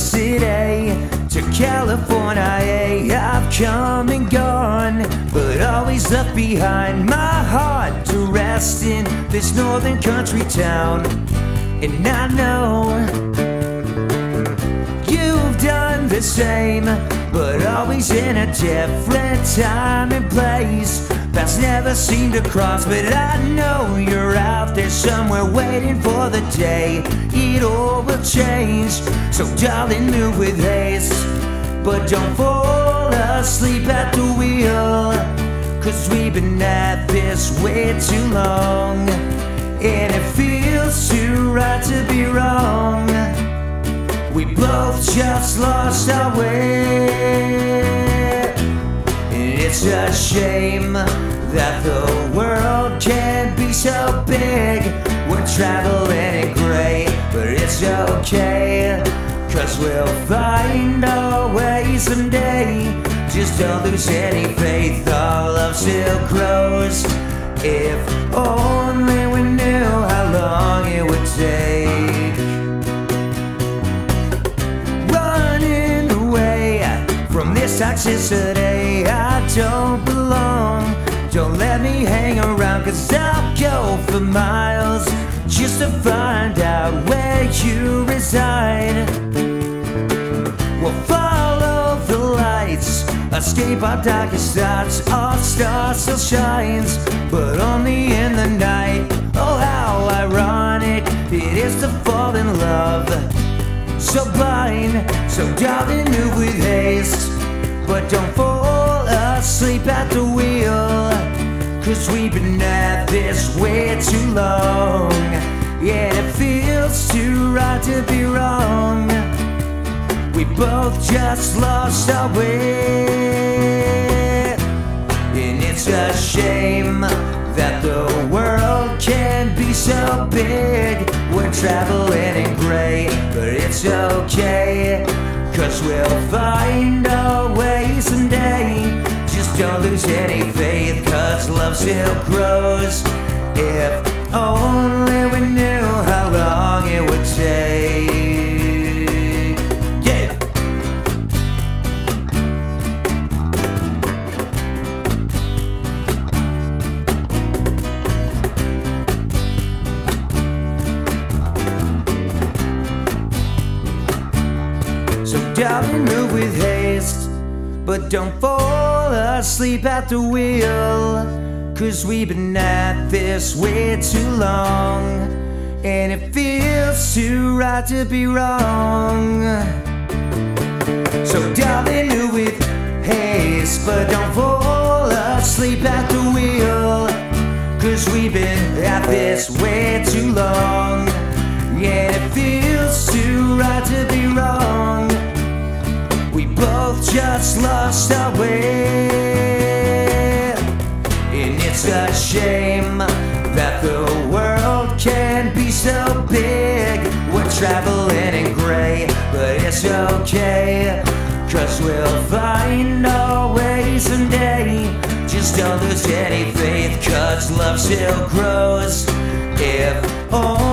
City to California. I've come and gone, but always left behind my heart to rest in this northern country town. And I know you've done the same, but always in a different time and place. Paths never seem to cross, but I know you're out there somewhere waiting for the day it all will change. So, darling, move with haste, but don't fall asleep at the wheel. Cause we've been at this way too long, and it feels too right to be wrong. We both just lost our way. It's a shame that the world can be so big. We're traveling in gray, but it's okay. Cause we'll find our way someday. Just don't lose any faith, our love still grows. If only we knew how long it would take. Toxicity. I don't belong. Don't let me hang around, cause I'll go for miles just to find out where you reside. We'll follow the lights, escape our darkest thoughts. Our star still shines, but only in the night. Oh, how ironic it is to fall in love so blind, so darling, move with haste. But don't fall asleep at the wheel, cause we've been at this way too long. Yeah, it feels too right to be wrong. We both just lost our way. And it's a shame that the world can be so big. We're traveling in gray, but it's okay. Cause we'll find our way someday. Just don't lose any faith, cause love still grows. If only we knew how long it would take. So darling, move with haste, but don't fall asleep at the wheel. Cause we've been at this way too long, and it feels too right to be wrong. So darling, move with haste, but don't fall asleep at the wheel. Cause we've been at this way too long. Both lost away. And it's a shame that the world can be so big. We're traveling in gray, but it's okay. Cause we'll find our way someday. Just don't lose any faith, cause love still grows. If only